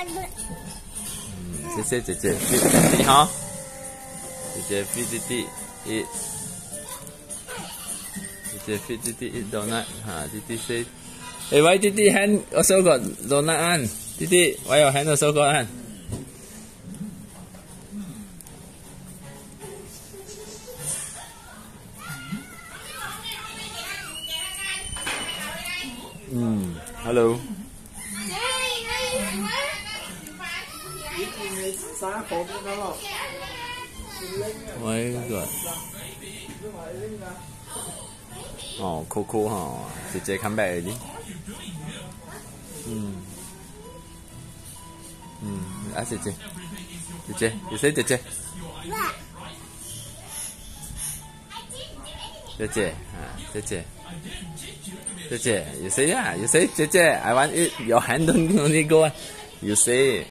嗯，谢谢姐姐，feed 弟弟哈，姐姐 feed 弟弟 eat，姐姐 feed 弟弟 eat donut 哈，弟弟 say，诶喂，弟弟 hand also got donut ăn，弟弟 why your hand also got ăn？嗯，hello。 Mấy người. Ồ, khô khô hả? Chị chế khám bè đi Ừ. Ừ, à chị chế. Chị chế, chị chế, chị Chị à, chị chế. Chị chế, you say yeah, you say, chị chế. I want it, your hand on the go. You say